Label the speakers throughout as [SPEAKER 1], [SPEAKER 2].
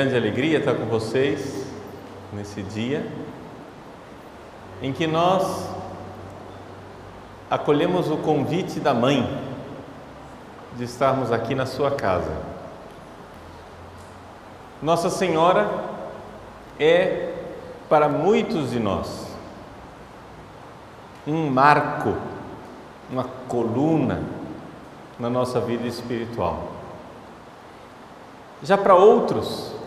[SPEAKER 1] grande alegria estar com vocês nesse dia em que nós acolhemos o convite da mãe de estarmos aqui na sua casa. Nossa Senhora é para muitos de nós um marco, uma coluna na nossa vida espiritual. Já para outros,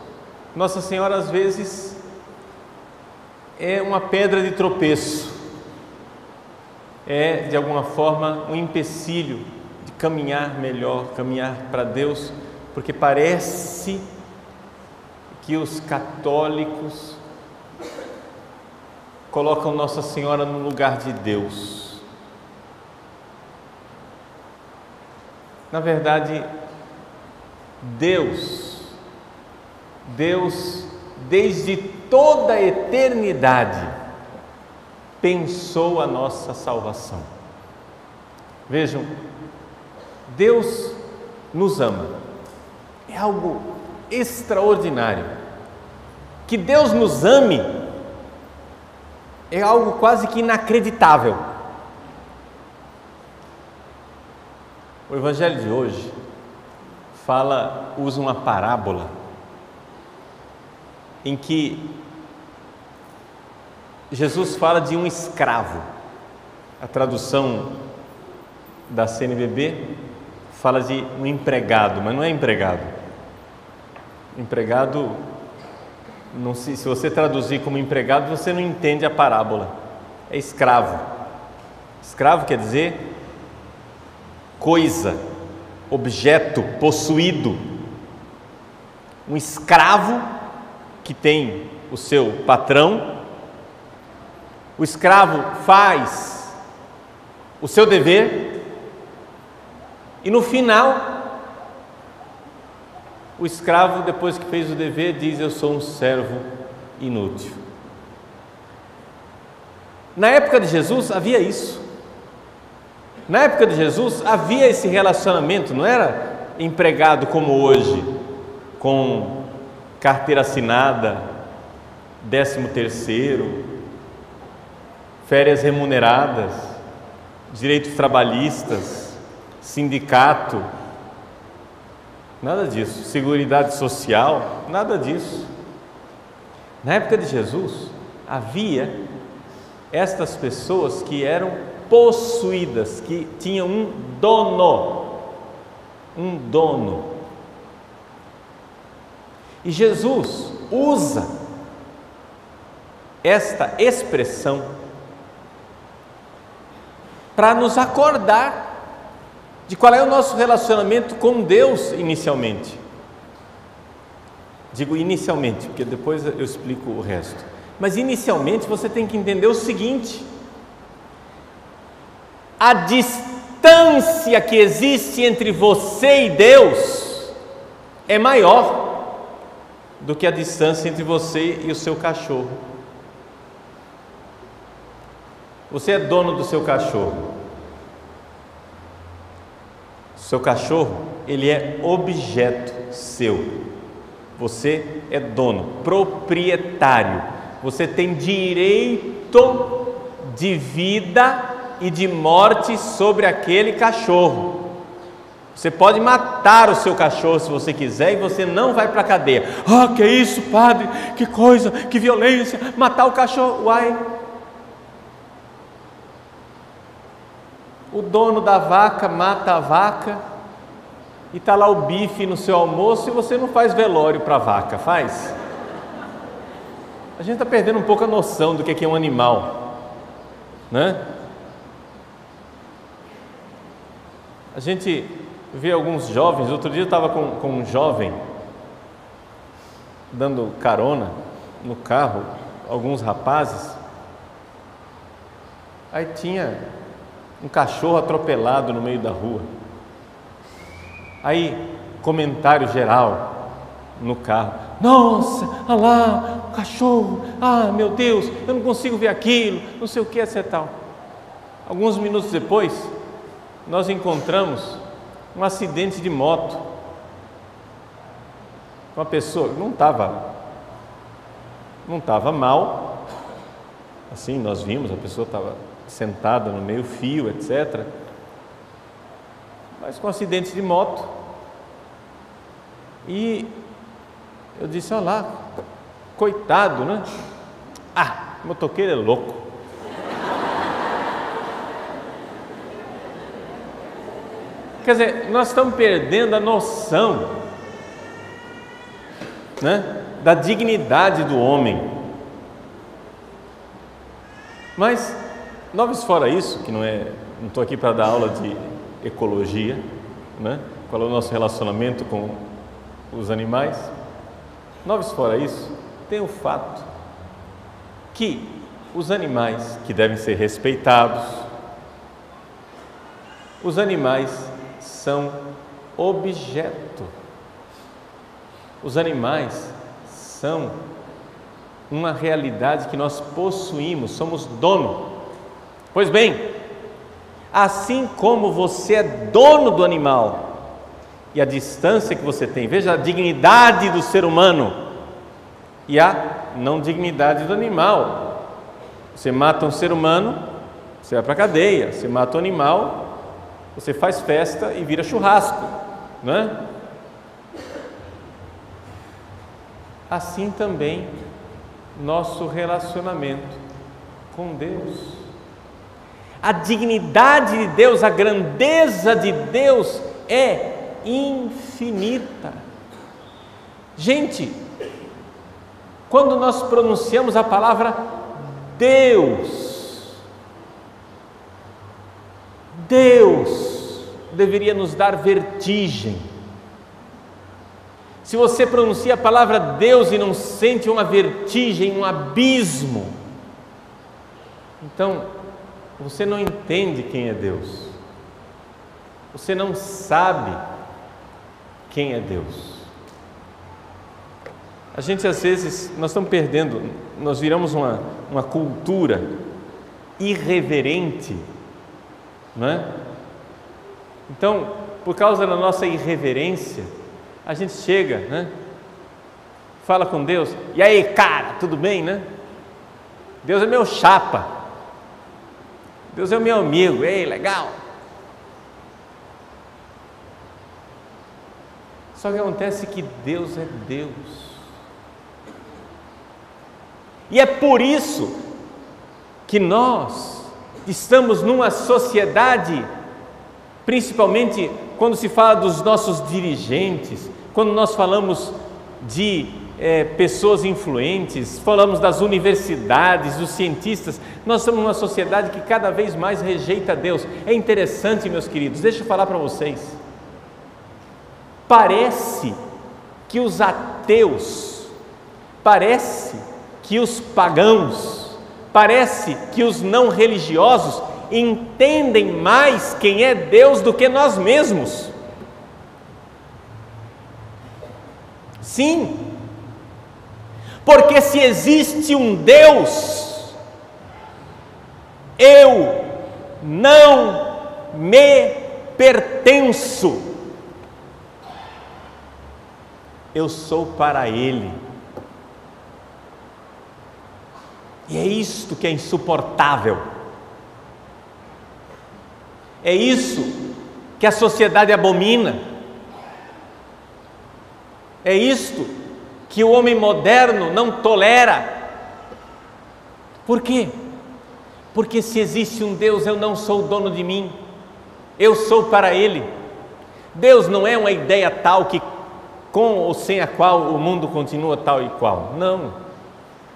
[SPEAKER 1] Nossa Senhora às vezes é uma pedra de tropeço, é de alguma forma um empecilho de caminhar melhor, caminhar para Deus, porque parece que os católicos colocam Nossa Senhora no lugar de Deus. Na verdade, Deus, Deus, desde toda a eternidade, pensou a nossa salvação. Vejam, Deus nos ama, é algo extraordinário. Que Deus nos ame é algo quase que inacreditável. O Evangelho de hoje fala, usa uma parábola em que Jesus fala de um escravo. A tradução da CNBB fala de um empregado, mas não é empregado. Empregado, não se, se você traduzir como empregado, você não entende a parábola. É escravo. Escravo quer dizer coisa, objeto, possuído. Um escravo que tem o seu patrão, o escravo faz o seu dever e no final, o escravo, depois que fez o dever, diz: Eu sou um servo inútil. Na época de Jesus havia isso. Na época de Jesus havia esse relacionamento, não era empregado como hoje, com carteira assinada, décimo terceiro, férias remuneradas, direitos trabalhistas, sindicato, nada disso, seguridade social, nada disso. Na época de Jesus havia estas pessoas que eram possuídas, que tinham um dono, um dono. E Jesus usa esta expressão para nos acordar de qual é o nosso relacionamento com Deus inicialmente. Digo inicialmente, porque depois eu explico o resto. Mas inicialmente você tem que entender o seguinte: a distância que existe entre você e Deus é maior do que a distância entre você e o seu cachorro. Você é dono do seu cachorro. Seu cachorro, ele é objeto seu. Você é dono, proprietário. Você tem direito de vida e de morte sobre aquele cachorro. Você pode matar o seu cachorro se você quiser e você não vai para a cadeia. Ah, que isso, padre? Que coisa, que violência! Matar o cachorro, uai. O dono da vaca mata a vaca e está lá o bife no seu almoço e você não faz velório para a vaca, faz? A gente está perdendo um pouco a noção do que é um animal, né? A gente vê alguns jovens, outro dia eu estava com, com um jovem dando carona no carro, alguns rapazes, aí tinha um cachorro atropelado no meio da rua. Aí, comentário geral no carro: Nossa, olha lá, o cachorro, ah, meu Deus, eu não consigo ver aquilo, não sei o que, etc. Alguns minutos depois, nós encontramos um acidente de moto. Uma pessoa não estava não estava mal, assim nós vimos, a pessoa estava sentada no meio fio, etc. Mas com acidente de moto. E eu disse, olha lá, coitado, né? Ah, motoqueiro é louco. Quer dizer, nós estamos perdendo a noção né, da dignidade do homem. Mas, noves fora isso, que não é, não estou aqui para dar aula de ecologia, né? qual é o nosso relacionamento com os animais. Noves fora isso, tem o fato que os animais que devem ser respeitados, os animais são objeto. Os animais são uma realidade que nós possuímos, somos dono. Pois bem, assim como você é dono do animal e a distância que você tem, veja a dignidade do ser humano e a não dignidade do animal. Você mata um ser humano, você vai para a cadeia, você mata um animal, você faz festa e vira churrasco, né? Assim também nosso relacionamento com Deus. A dignidade de Deus, a grandeza de Deus é infinita. Gente, quando nós pronunciamos a palavra Deus, Deus deveria nos dar vertigem. Se você pronuncia a palavra Deus e não sente uma vertigem, um abismo, então você não entende quem é Deus. Você não sabe quem é Deus. A gente às vezes, nós estamos perdendo, nós viramos uma, uma cultura irreverente não é? Então, por causa da nossa irreverência, a gente chega, né? Fala com Deus, e aí, cara, tudo bem, né? Deus é meu chapa, Deus é meu amigo, ei, legal. Só que acontece que Deus é Deus. E é por isso que nós estamos numa sociedade, principalmente quando se fala dos nossos dirigentes, quando nós falamos de é, pessoas influentes, falamos das universidades, dos cientistas, nós estamos numa sociedade que cada vez mais rejeita Deus. É interessante, meus queridos, deixa eu falar para vocês. Parece que os ateus, parece que os pagãos, Parece que os não religiosos entendem mais quem é Deus do que nós mesmos. Sim, porque se existe um Deus, eu não me pertenço, eu sou para Ele. E é isto que é insuportável. É isso que a sociedade abomina. É isto que o homem moderno não tolera. Por quê? Porque se existe um Deus, eu não sou dono de mim, eu sou para Ele. Deus não é uma ideia tal que, com ou sem a qual o mundo continua tal e qual. Não.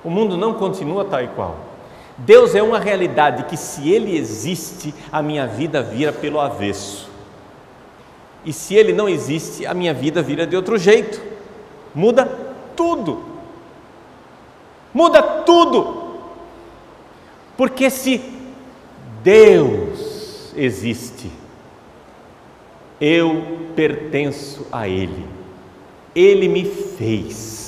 [SPEAKER 1] O mundo não continua tal e qual. Deus é uma realidade que, se Ele existe, a minha vida vira pelo avesso. E se Ele não existe, a minha vida vira de outro jeito. Muda tudo. Muda tudo. Porque se Deus existe, eu pertenço a Ele. Ele me fez.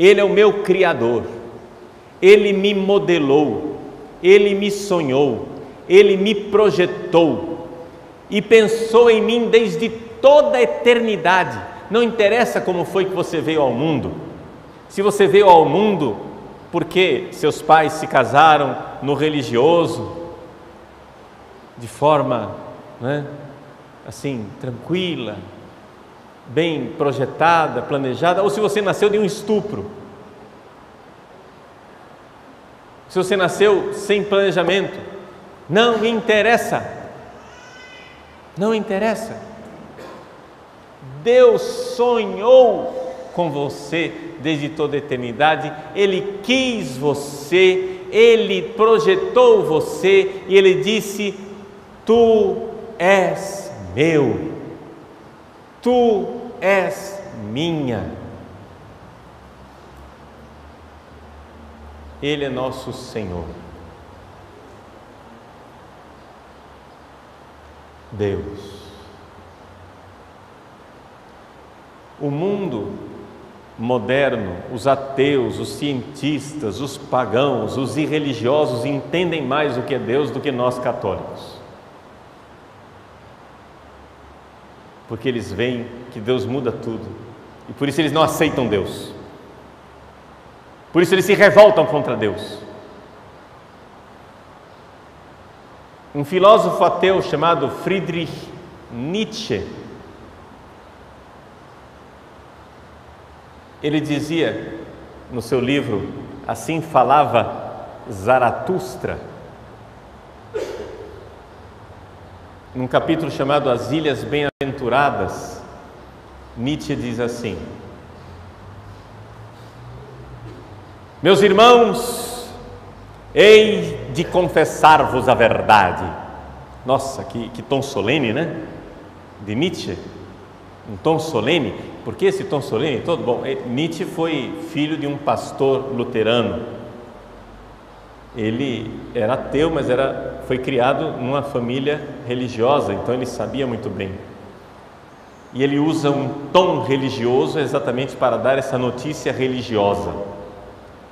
[SPEAKER 1] Ele é o meu Criador, Ele me modelou, Ele me sonhou, Ele me projetou e pensou em mim desde toda a eternidade. Não interessa como foi que você veio ao mundo. Se você veio ao mundo porque seus pais se casaram no religioso, de forma né, assim, tranquila, bem projetada, planejada, ou se você nasceu de um estupro. Se você nasceu sem planejamento, não interessa. Não interessa. Deus sonhou com você desde toda a eternidade, Ele quis você, Ele projetou você e Ele disse: Tu és meu, tu és minha. Ele é nosso Senhor. Deus. O mundo moderno, os ateus, os cientistas, os pagãos, os irreligiosos entendem mais o que é Deus do que nós católicos. Porque eles veem que Deus muda tudo e por isso eles não aceitam Deus. Por isso eles se revoltam contra Deus. Um filósofo ateu chamado Friedrich Nietzsche, ele dizia no seu livro Assim Falava Zaratustra, num capítulo chamado As Ilhas Bem-aventuradas, Nietzsche diz assim: Meus irmãos, hei de confessar-vos a verdade. Nossa, que, que tom solene, né? De Nietzsche. Um tom solene. Por que esse tom solene? Todo bom. Eh, Nietzsche foi filho de um pastor luterano. Ele era ateu, mas era, foi criado numa família religiosa, então ele sabia muito bem. E ele usa um tom religioso exatamente para dar essa notícia religiosa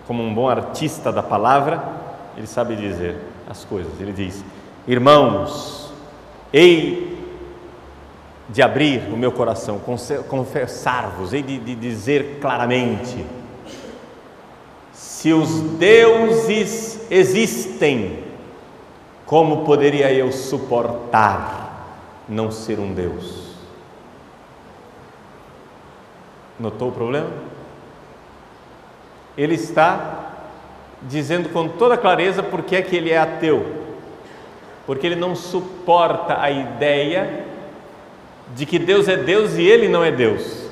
[SPEAKER 1] como um bom artista da palavra, ele sabe dizer as coisas. Ele diz: Irmãos, hei de abrir o meu coração, confessar-vos, hei de, de dizer claramente: se os deuses existem, como poderia eu suportar não ser um Deus? Notou o problema? ele está dizendo com toda clareza por que é que ele é ateu. Porque ele não suporta a ideia de que Deus é Deus e ele não é Deus.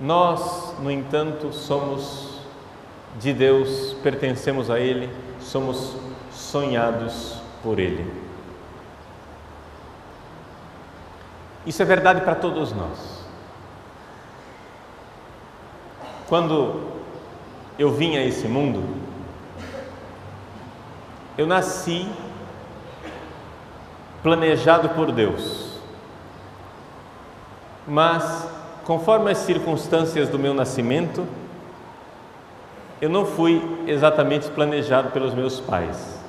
[SPEAKER 1] Nós, no entanto, somos de Deus, pertencemos a Ele, somos sonhados por Ele. Isso é verdade para todos nós. Quando eu vim a esse mundo, eu nasci planejado por Deus. Mas, conforme as circunstâncias do meu nascimento, eu não fui exatamente planejado pelos meus pais.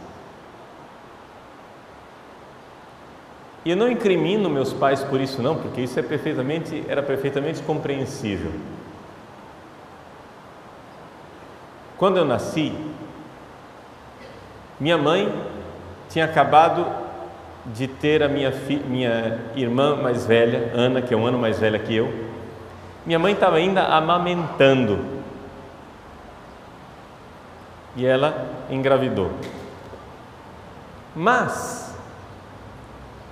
[SPEAKER 1] E eu não incrimino meus pais por isso não, porque isso é perfeitamente, era perfeitamente compreensível. Quando eu nasci, minha mãe tinha acabado de ter a minha, minha irmã mais velha, Ana, que é um ano mais velha que eu. Minha mãe estava ainda amamentando. E ela engravidou. Mas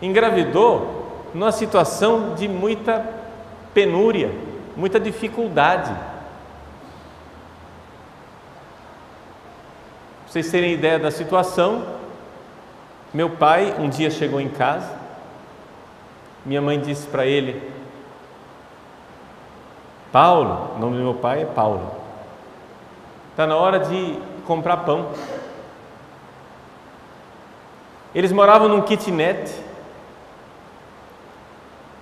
[SPEAKER 1] engravidou numa situação de muita penúria, muita dificuldade. Pra vocês terem ideia da situação, meu pai um dia chegou em casa, minha mãe disse para ele: Paulo, o nome do meu pai é Paulo, está na hora de comprar pão. Eles moravam num kitnet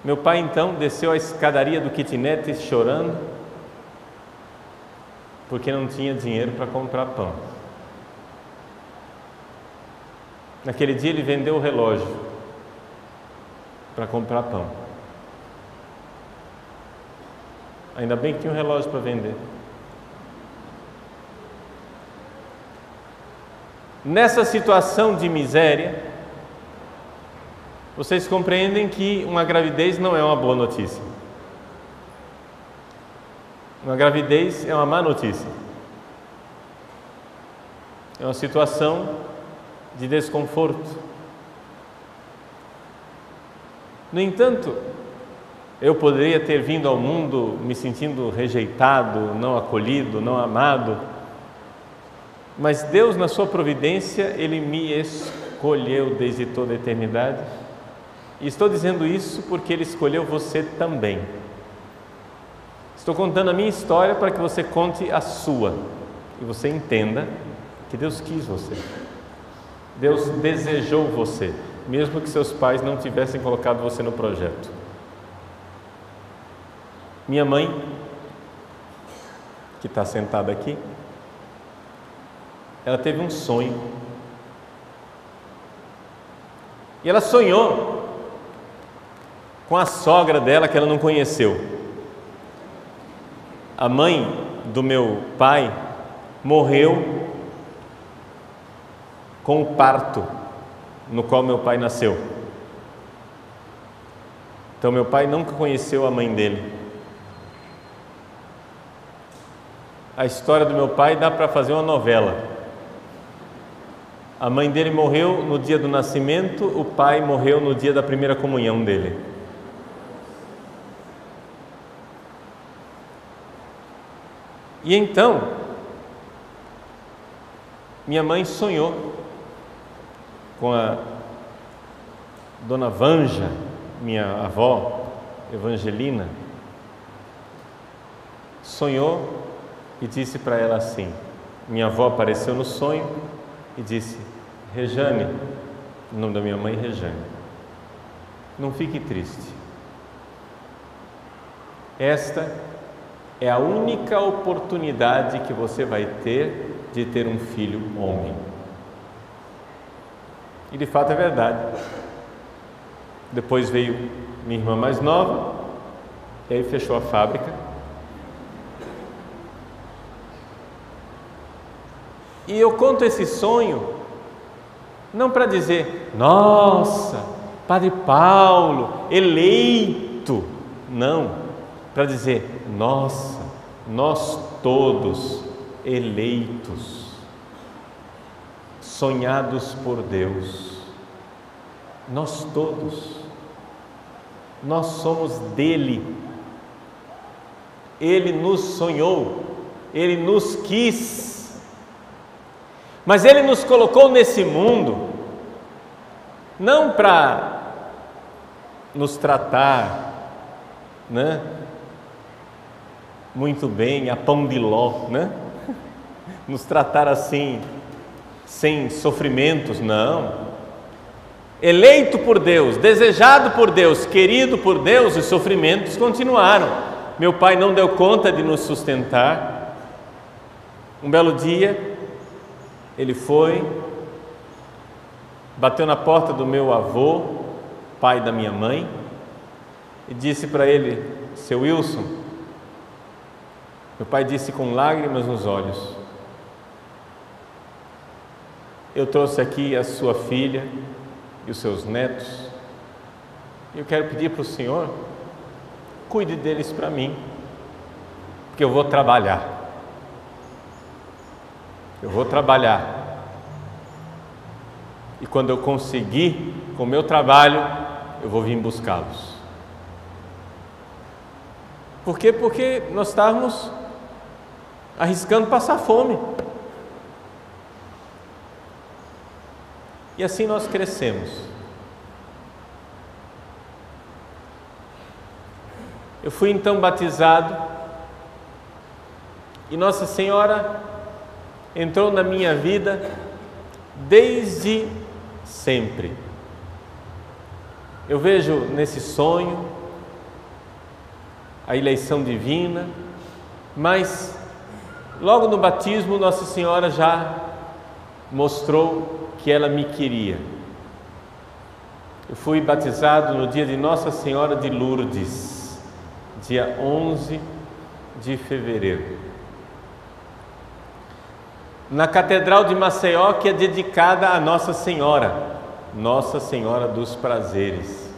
[SPEAKER 1] meu pai então desceu a escadaria do kitnet chorando, porque não tinha dinheiro para comprar pão. Naquele dia ele vendeu o relógio para comprar pão. Ainda bem que tinha um relógio para vender. Nessa situação de miséria, vocês compreendem que uma gravidez não é uma boa notícia. Uma gravidez é uma má notícia. É uma situação de desconforto. No entanto, eu poderia ter vindo ao mundo me sentindo rejeitado, não acolhido, não amado, mas Deus, na Sua providência, Ele me escolheu desde toda a eternidade. E estou dizendo isso porque Ele escolheu você também. Estou contando a minha história para que você conte a sua e você entenda que Deus quis você. Deus desejou você, mesmo que seus pais não tivessem colocado você no projeto. Minha mãe, que está sentada aqui, ela teve um sonho. E ela sonhou com a sogra dela que ela não conheceu. A mãe do meu pai morreu com o parto no qual meu pai nasceu. Então, meu pai nunca conheceu a mãe dele. A história do meu pai dá para fazer uma novela. A mãe dele morreu no dia do nascimento, o pai morreu no dia da primeira comunhão dele. E então, minha mãe sonhou com a dona Vanja, minha avó, Evangelina, sonhou e disse para ela assim: minha avó apareceu no sonho e disse: Rejane, o nome da minha mãe Rejane, não fique triste. Esta é a única oportunidade que você vai ter de ter um filho homem. E de fato é verdade. Depois veio minha irmã mais nova, e aí fechou a fábrica E eu conto esse sonho não para dizer, nossa, Padre Paulo, eleito. Não, para dizer, nossa, nós todos eleitos, sonhados por Deus. Nós todos, nós somos dele. Ele nos sonhou, ele nos quis mas Ele nos colocou nesse mundo não para nos tratar, né? Muito bem, a pão de ló, né? Nos tratar assim, sem sofrimentos, não. Eleito por Deus, desejado por Deus, querido por Deus, os sofrimentos continuaram. Meu pai não deu conta de nos sustentar. Um belo dia, ele foi, bateu na porta do meu avô, pai da minha mãe, e disse para ele: Seu Wilson, meu pai disse com lágrimas nos olhos: Eu trouxe aqui a sua filha e os seus netos, e eu quero pedir para o Senhor, cuide deles para mim, porque eu vou trabalhar. Eu vou trabalhar. E quando eu conseguir com o meu trabalho, eu vou vir buscá-los. Por quê? Porque nós estávamos arriscando passar fome. E assim nós crescemos. Eu fui então batizado e Nossa Senhora entrou na minha vida desde sempre. Eu vejo nesse sonho a eleição divina, mas logo no batismo Nossa Senhora já mostrou que ela me queria. Eu fui batizado no dia de Nossa Senhora de Lourdes, dia 11 de fevereiro. Na Catedral de Maceió, que é dedicada a Nossa Senhora, Nossa Senhora dos Prazeres.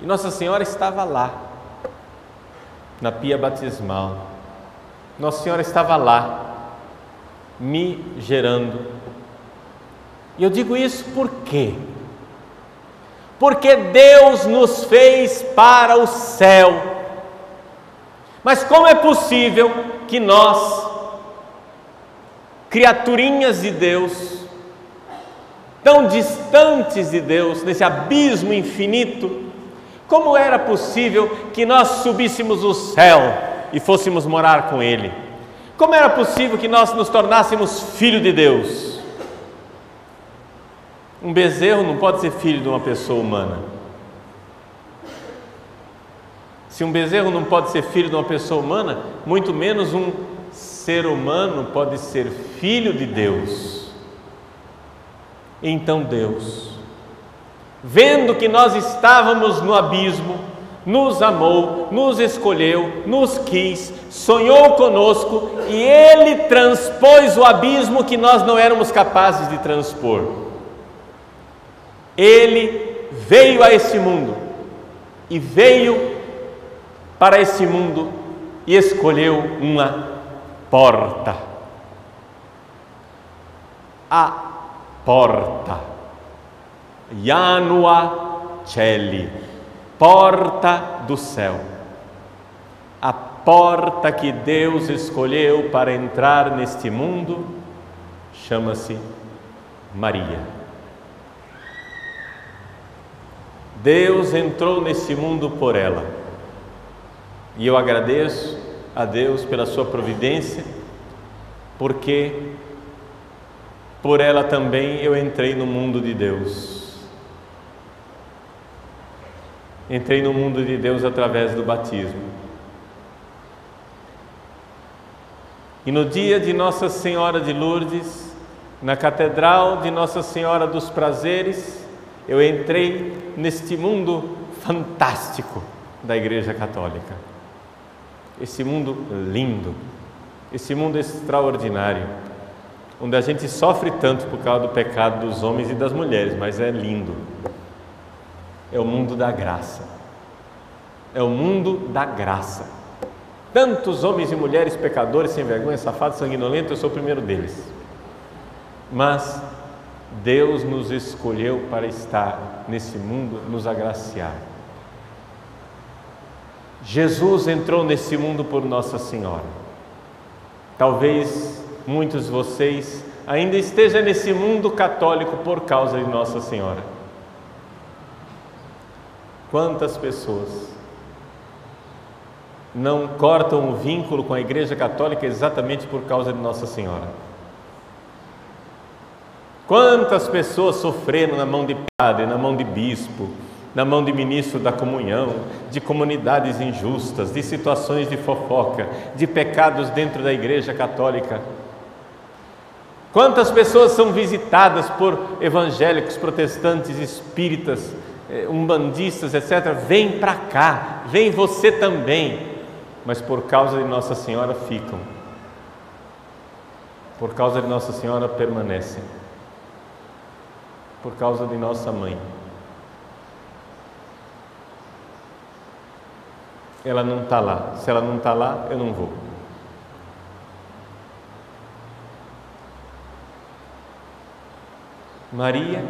[SPEAKER 1] E Nossa Senhora estava lá, na pia batismal. Nossa Senhora estava lá, me gerando. E eu digo isso por quê? Porque Deus nos fez para o céu. Mas como é possível que nós, criaturinhas de Deus, tão distantes de Deus, nesse abismo infinito, como era possível que nós subíssemos o céu e fôssemos morar com Ele? Como era possível que nós nos tornássemos filho de Deus? Um bezerro não pode ser filho de uma pessoa humana. Se um bezerro não pode ser filho de uma pessoa humana, muito menos um ser humano pode ser filho de Deus. Então Deus, vendo que nós estávamos no abismo, nos amou, nos escolheu, nos quis, sonhou conosco e Ele transpôs o abismo que nós não éramos capazes de transpor. Ele veio a esse mundo e veio para esse mundo e escolheu uma porta. A porta. Janua Celli porta do céu, a porta que Deus escolheu para entrar neste mundo chama-se Maria. Deus entrou nesse mundo por ela. E eu agradeço a Deus pela sua providência, porque por ela também eu entrei no mundo de Deus. Entrei no mundo de Deus através do batismo. E no dia de Nossa Senhora de Lourdes, na Catedral de Nossa Senhora dos Prazeres, eu entrei neste mundo fantástico da Igreja Católica. Esse mundo lindo, esse mundo extraordinário, onde a gente sofre tanto por causa do pecado dos homens e das mulheres, mas é lindo é o mundo da graça. É o mundo da graça. Tantos homens e mulheres pecadores, sem vergonha, safados, sanguinolentos, eu sou o primeiro deles. Mas Deus nos escolheu para estar nesse mundo, nos agraciar. Jesus entrou nesse mundo por Nossa Senhora. Talvez muitos de vocês ainda estejam nesse mundo católico por causa de Nossa Senhora Quantas pessoas não cortam o vínculo com a Igreja Católica exatamente por causa de Nossa Senhora? Quantas pessoas sofreram na mão de padre, na mão de bispo, na mão de ministro da comunhão, de comunidades injustas, de situações de fofoca, de pecados dentro da Igreja Católica? Quantas pessoas são visitadas por evangélicos, protestantes, espíritas, eh, umbandistas, etc., vem para cá, vem você também, mas por causa de Nossa Senhora ficam, por causa de Nossa Senhora permanecem, por causa de Nossa Mãe. Ela não está lá, se ela não está lá, eu não vou. Maria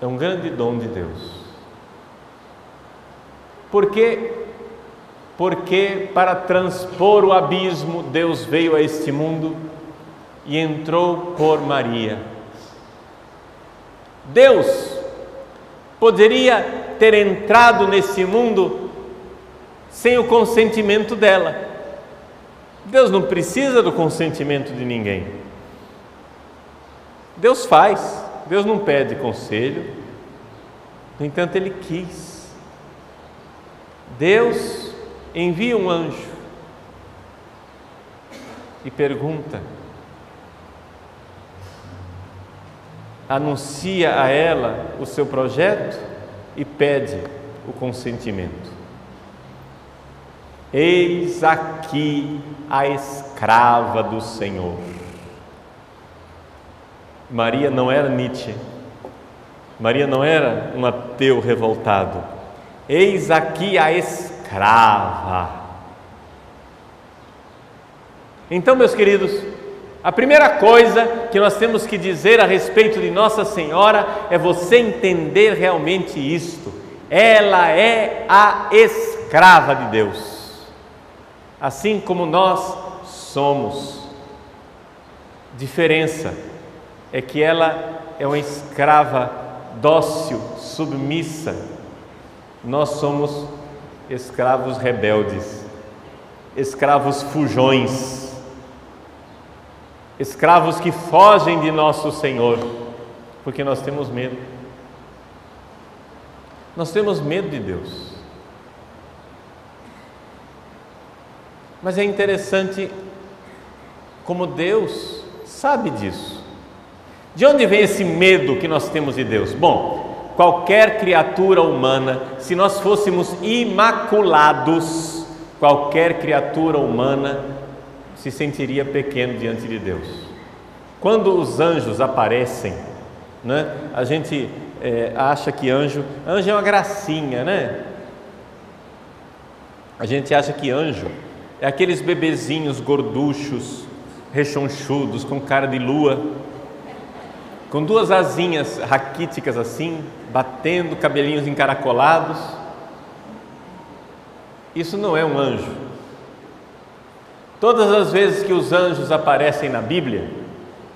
[SPEAKER 1] é um grande dom de Deus. Por quê? Porque para transpor o abismo, Deus veio a este mundo e entrou por Maria. Deus poderia ter entrado nesse mundo sem o consentimento dela. Deus não precisa do consentimento de ninguém. Deus faz. Deus não pede conselho, no entanto, ele quis. Deus envia um anjo e pergunta: anuncia a ela o seu projeto e pede o consentimento. Eis aqui a escrava do Senhor. Maria não era Nietzsche, Maria não era um ateu revoltado. Eis aqui a escrava. Então, meus queridos, a primeira coisa que nós temos que dizer a respeito de Nossa Senhora é você entender realmente isto. Ela é a escrava de Deus, assim como nós somos. Diferença é que ela é uma escrava dócil, submissa, nós somos escravos rebeldes, escravos fujões, escravos que fogem de nosso Senhor, porque nós temos medo. Nós temos medo de Deus. Mas é interessante como Deus sabe disso. De onde vem esse medo que nós temos de Deus? Bom, qualquer criatura humana, se nós fôssemos imaculados, qualquer criatura humana se sentiria pequeno diante de Deus. Quando os anjos aparecem, né, a gente é, acha que anjo, anjo é uma gracinha, né? A gente acha que anjo é aqueles bebezinhos gorduchos, rechonchudos, com cara de lua, com duas asinhas raquíticas assim, batendo, cabelinhos encaracolados. Isso não é um anjo. Todas as vezes que os anjos aparecem na Bíblia,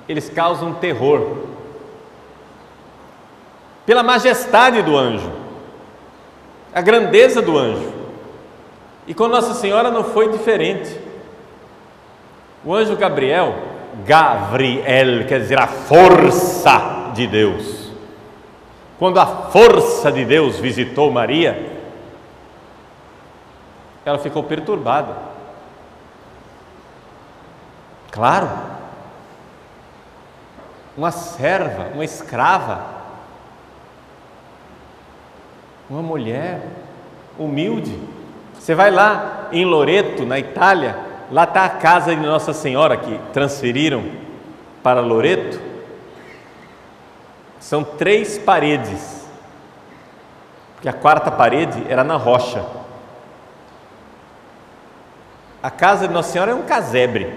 [SPEAKER 1] eles causam terror. Pela majestade do anjo, a grandeza do anjo. E com Nossa Senhora não foi diferente. O anjo Gabriel, Gabriel quer dizer a força de Deus. Quando a força de Deus visitou Maria, ela ficou perturbada. Claro, uma serva, uma escrava, uma mulher humilde. Você vai lá em Loreto, na Itália, Lá está a casa de Nossa Senhora que transferiram para Loreto. São três paredes, porque a quarta parede era na rocha. A casa de Nossa Senhora é um casebre,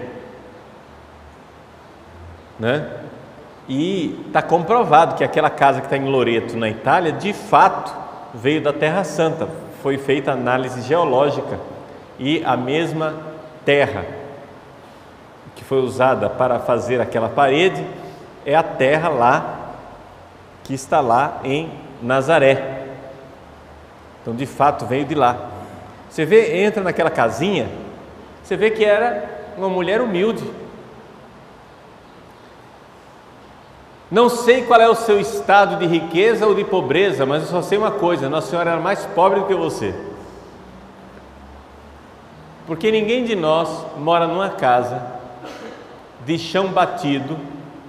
[SPEAKER 1] né? E está comprovado que aquela casa que está em Loreto, na Itália, de fato veio da Terra Santa. Foi feita análise geológica e a mesma terra que foi usada para fazer aquela parede é a terra lá que está lá em Nazaré. Então, de fato, veio de lá. Você vê, entra naquela casinha, você vê que era uma mulher humilde. Não sei qual é o seu estado de riqueza ou de pobreza, mas eu só sei uma coisa: Nossa Senhora era mais pobre do que você. Porque ninguém de nós mora numa casa de chão batido,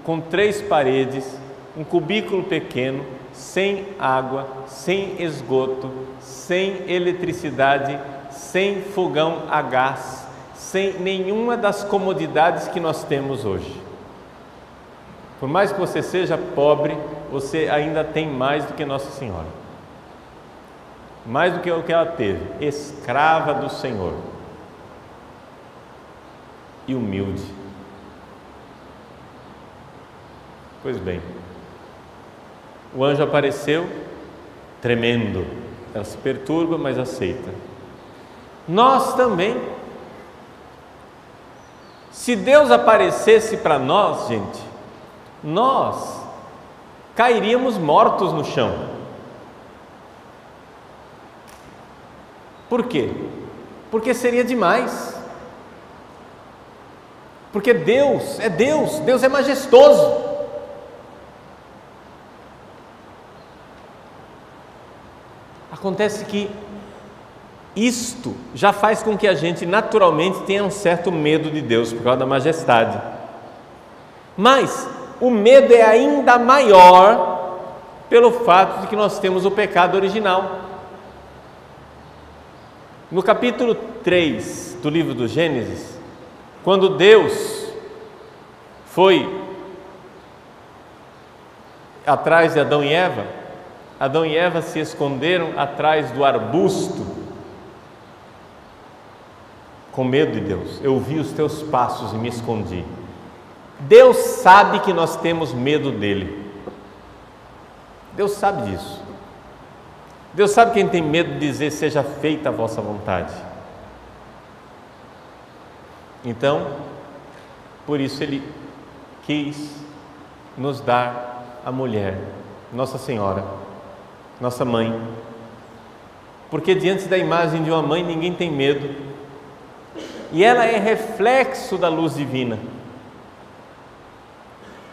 [SPEAKER 1] com três paredes, um cubículo pequeno, sem água, sem esgoto, sem eletricidade, sem fogão a gás, sem nenhuma das comodidades que nós temos hoje. Por mais que você seja pobre, você ainda tem mais do que Nossa Senhora. Mais do que o que ela teve, escrava do Senhor e humilde. Pois bem, o anjo apareceu tremendo, ela se perturba, mas aceita. Nós também. Se Deus aparecesse para nós, gente, nós cairíamos mortos no chão. Por quê? Porque seria demais. Porque Deus é Deus, Deus é majestoso. Acontece que isto já faz com que a gente naturalmente tenha um certo medo de Deus por causa da majestade. Mas o medo é ainda maior pelo fato de que nós temos o pecado original. No capítulo 3 do livro do Gênesis, quando Deus foi atrás de Adão e Eva, Adão e Eva se esconderam atrás do arbusto, com medo de Deus. Eu vi os teus passos e me escondi. Deus sabe que nós temos medo dele. Deus sabe disso. Deus sabe quem tem medo de dizer seja feita a vossa vontade. Então, por isso ele quis nos dar a mulher, Nossa Senhora, nossa mãe. Porque diante da imagem de uma mãe ninguém tem medo. E ela é reflexo da luz divina.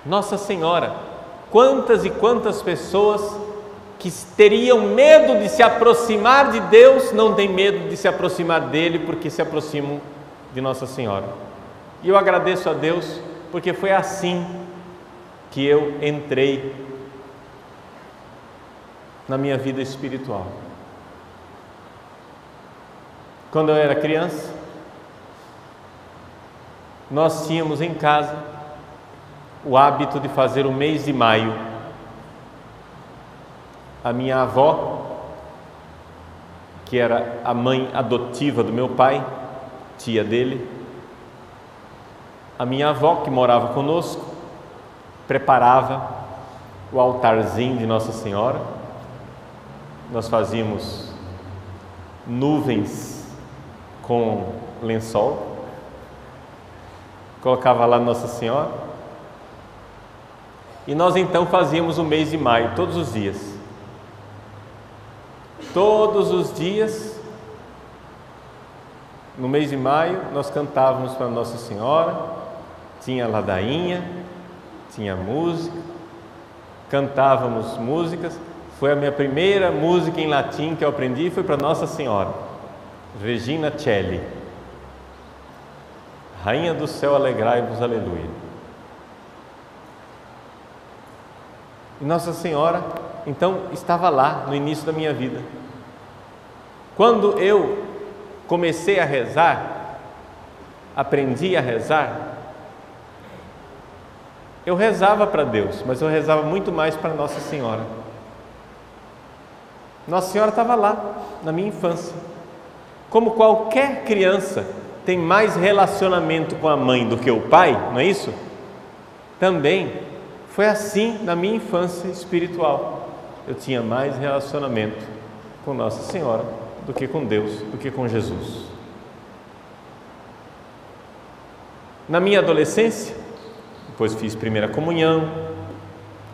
[SPEAKER 1] Nossa Senhora, quantas e quantas pessoas que teriam medo de se aproximar de Deus não têm medo de se aproximar dele porque se aproximam de Nossa Senhora. E eu agradeço a Deus porque foi assim que eu entrei na minha vida espiritual. Quando eu era criança, nós tínhamos em casa o hábito de fazer o mês de maio. A minha avó, que era a mãe adotiva do meu pai, tia dele, a minha avó, que morava conosco, preparava o altarzinho de Nossa Senhora. Nós fazíamos nuvens com lençol, colocava lá Nossa Senhora e nós então fazíamos o mês de maio, todos os dias. Todos os dias, no mês de maio, nós cantávamos para Nossa Senhora, tinha ladainha, tinha música, cantávamos músicas. Foi a minha primeira música em latim que eu aprendi, foi para Nossa Senhora, Regina Celli. Rainha do céu, alegrai-vos, aleluia. Nossa Senhora, então, estava lá no início da minha vida. Quando eu comecei a rezar, aprendi a rezar, eu rezava para Deus, mas eu rezava muito mais para Nossa Senhora. Nossa Senhora estava lá, na minha infância. Como qualquer criança tem mais relacionamento com a mãe do que o pai, não é isso? Também foi assim na minha infância espiritual. Eu tinha mais relacionamento com Nossa Senhora do que com Deus, do que com Jesus. Na minha adolescência, depois fiz primeira comunhão,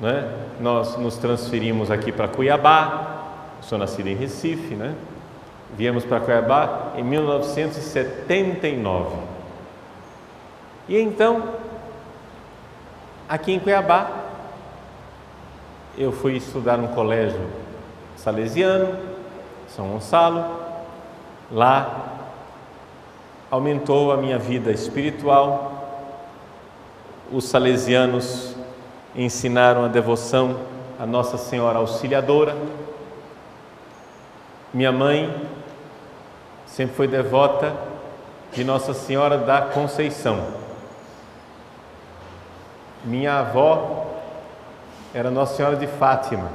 [SPEAKER 1] né? nós nos transferimos aqui para Cuiabá, sou nascido em Recife, né? viemos para Cuiabá em 1979. E então Aqui em Cuiabá, eu fui estudar no colégio salesiano, São Gonçalo. Lá aumentou a minha vida espiritual. Os salesianos ensinaram a devoção à Nossa Senhora Auxiliadora. Minha mãe sempre foi devota de Nossa Senhora da Conceição. Minha avó era Nossa Senhora de Fátima.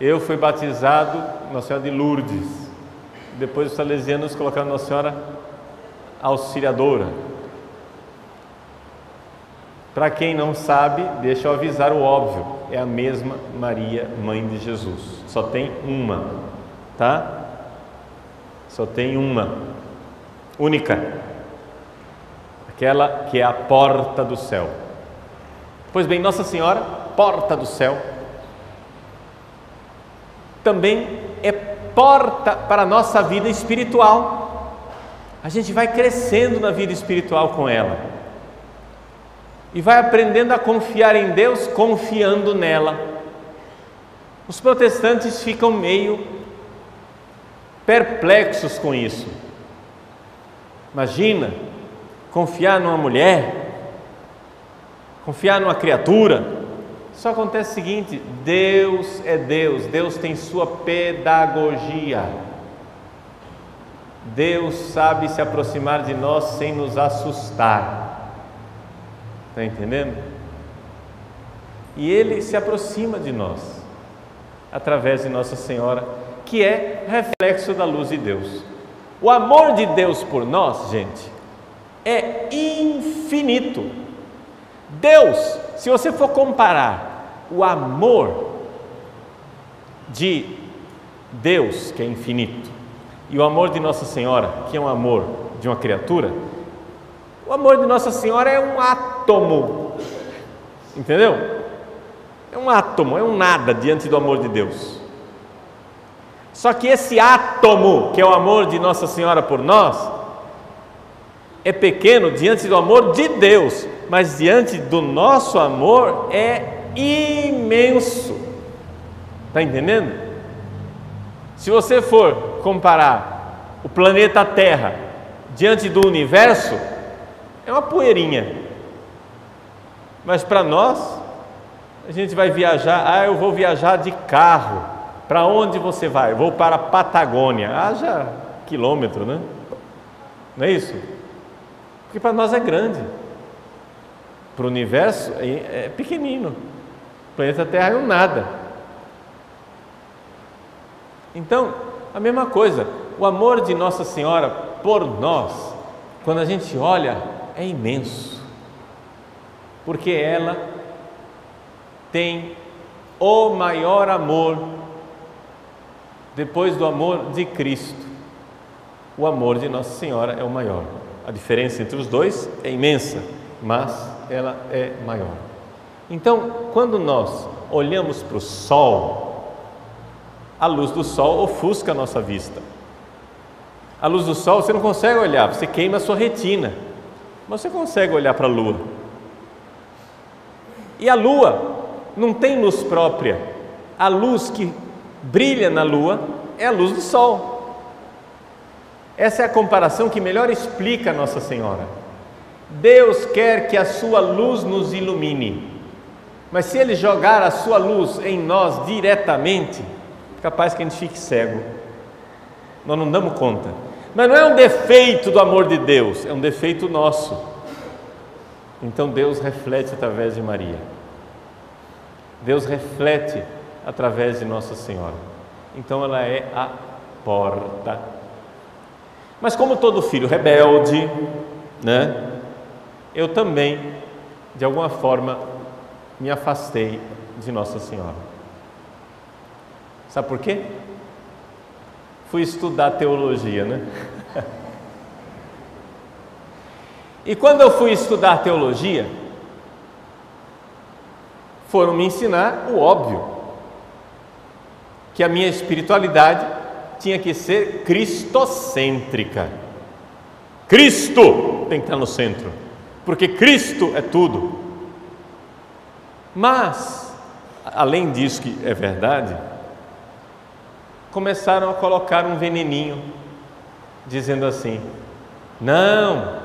[SPEAKER 1] Eu fui batizado Nossa Senhora de Lourdes. Depois os salesianos colocaram Nossa Senhora Auxiliadora. Para quem não sabe, deixa eu avisar o óbvio: é a mesma Maria, mãe de Jesus. Só tem uma, tá? Só tem uma, única. Aquela que é a porta do céu. Pois bem, Nossa Senhora, porta do céu, também é porta para a nossa vida espiritual. A gente vai crescendo na vida espiritual com ela e vai aprendendo a confiar em Deus confiando nela. Os protestantes ficam meio perplexos com isso. Imagina confiar numa mulher confiar numa criatura. Só acontece o seguinte: Deus é Deus, Deus tem sua pedagogia. Deus sabe se aproximar de nós sem nos assustar. Está entendendo? E Ele se aproxima de nós através de Nossa Senhora, que é reflexo da luz de Deus. O amor de Deus por nós, gente, é infinito. Deus, se você for comparar o amor de Deus, que é infinito, e o amor de Nossa Senhora, que é um amor de uma criatura, o amor de Nossa Senhora é um átomo, entendeu? É um átomo, é um nada diante do amor de Deus. Só que esse átomo, que é o amor de Nossa Senhora por nós, é pequeno diante do amor de Deus, mas diante do nosso amor é imenso. Está entendendo? Se você for comparar o planeta Terra diante do universo, é uma poeirinha. Mas para nós, a gente vai viajar, ah, eu vou viajar de carro. Para onde você vai? Vou para a Patagônia. Haja quilômetro, né? Não é isso? Porque para nós é grande. Para o universo é, é pequenino. O planeta Terra é um nada. Então, a mesma coisa, o amor de Nossa Senhora por nós, quando a gente olha, é imenso. Porque ela tem o maior amor depois do amor de Cristo. O amor de Nossa Senhora é o maior. A diferença entre os dois é imensa, mas ela é maior. Então, quando nós olhamos para o sol, a luz do sol ofusca a nossa vista. A luz do sol você não consegue olhar, você queima a sua retina, mas você consegue olhar para a lua. E a lua não tem luz própria, a luz que brilha na lua é a luz do sol. Essa é a comparação que melhor explica Nossa Senhora. Deus quer que a sua luz nos ilumine, mas se Ele jogar a sua luz em nós diretamente, capaz que a gente fique cego. Nós não damos conta. Mas não é um defeito do amor de Deus, é um defeito nosso. Então Deus reflete através de Maria. Deus reflete através de Nossa Senhora. Então ela é a porta mas como todo filho rebelde, né, eu também, de alguma forma, me afastei de Nossa Senhora. Sabe por quê? Fui estudar teologia, né? e quando eu fui estudar teologia, foram me ensinar o óbvio, que a minha espiritualidade tinha que ser cristocêntrica. Cristo tem que estar no centro, porque Cristo é tudo. Mas, além disso que é verdade, começaram a colocar um veneninho, dizendo assim: não,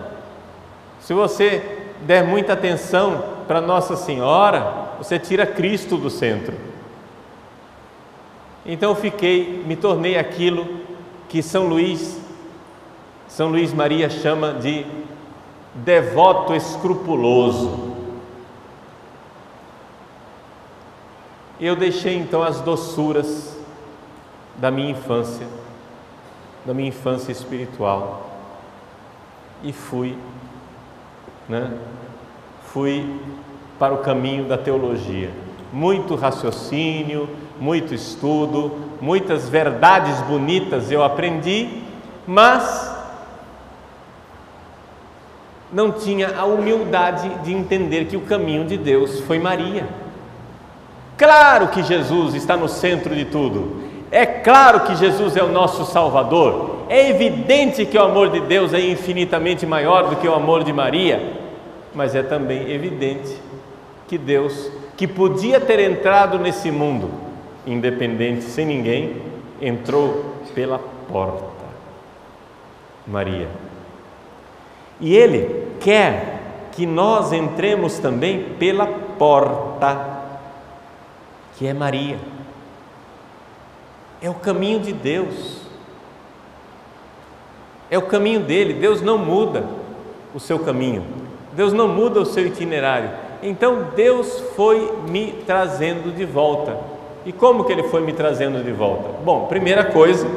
[SPEAKER 1] se você der muita atenção para Nossa Senhora, você tira Cristo do centro. Então fiquei, me tornei aquilo que São Luís, São Luís Maria chama de devoto escrupuloso. Eu deixei então as doçuras da minha infância, da minha infância espiritual, e fui, né? Fui para o caminho da teologia. Muito raciocínio, muito estudo, muitas verdades bonitas eu aprendi, mas não tinha a humildade de entender que o caminho de Deus foi Maria. Claro que Jesus está no centro de tudo, é claro que Jesus é o nosso Salvador, é evidente que o amor de Deus é infinitamente maior do que o amor de Maria, mas é também evidente que Deus, que podia ter entrado nesse mundo, independente, sem ninguém, entrou pela porta. Maria. E ele quer que nós entremos também pela porta, que é Maria. É o caminho de Deus. É o caminho dele. Deus não muda o seu caminho. Deus não muda o seu itinerário. Então Deus foi me trazendo de volta. E como que ele foi me trazendo de volta? Bom, primeira coisa,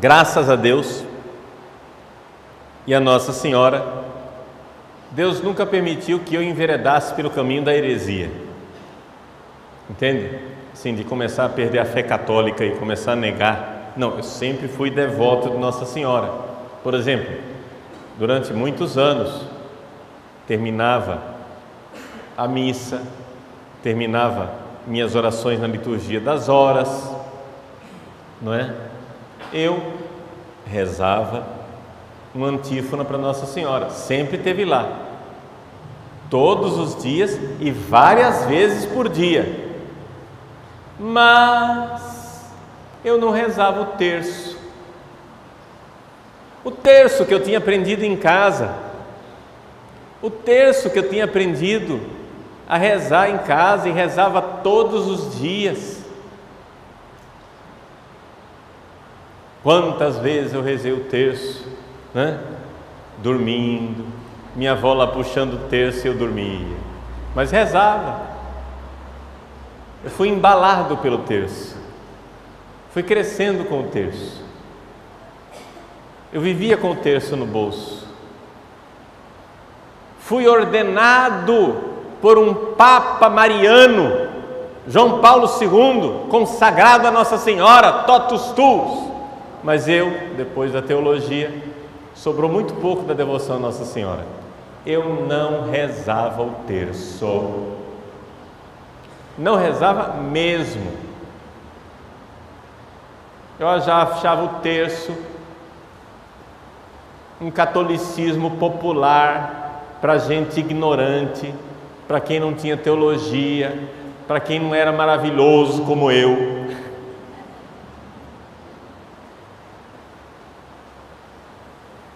[SPEAKER 1] graças a Deus e a Nossa Senhora, Deus nunca permitiu que eu enveredasse pelo caminho da heresia. Entende? Sim, de começar a perder a fé católica e começar a negar. Não, eu sempre fui devoto de Nossa Senhora. Por exemplo, durante muitos anos, terminava a missa, terminava minhas orações na liturgia das horas, não é? Eu rezava uma antífona para Nossa Senhora, sempre teve lá, todos os dias e várias vezes por dia. Mas eu não rezava o terço. O terço que eu tinha aprendido em casa, o terço que eu tinha aprendido a rezar em casa e rezava todos os dias. Quantas vezes eu rezei o terço, né? Dormindo, minha avó lá puxando o terço e eu dormia, mas rezava. Eu fui embalado pelo terço, fui crescendo com o terço. Eu vivia com o terço no bolso. Fui ordenado por um Papa Mariano, João Paulo II, consagrado a Nossa Senhora, totus tuus. Mas eu, depois da teologia, sobrou muito pouco da devoção a Nossa Senhora. Eu não rezava o terço. Não rezava mesmo. Eu já achava o terço um catolicismo popular para gente ignorante, para quem não tinha teologia, para quem não era maravilhoso como eu.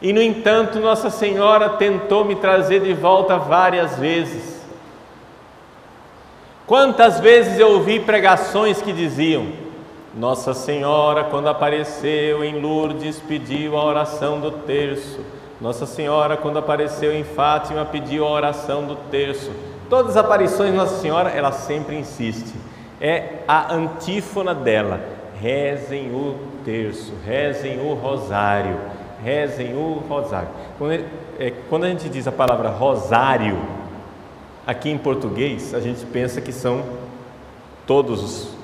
[SPEAKER 1] E no entanto, Nossa Senhora tentou me trazer de volta várias vezes. Quantas vezes eu ouvi pregações que diziam: Nossa Senhora, quando apareceu em Lourdes, pediu a oração do terço. Nossa Senhora, quando apareceu em Fátima, pediu a oração do terço. Todas as aparições Nossa Senhora, ela sempre insiste. É a antífona dela. Rezem o terço, rezem o rosário, rezem o rosário. Quando, é, quando a gente diz a palavra rosário, aqui em português, a gente pensa que são todos os,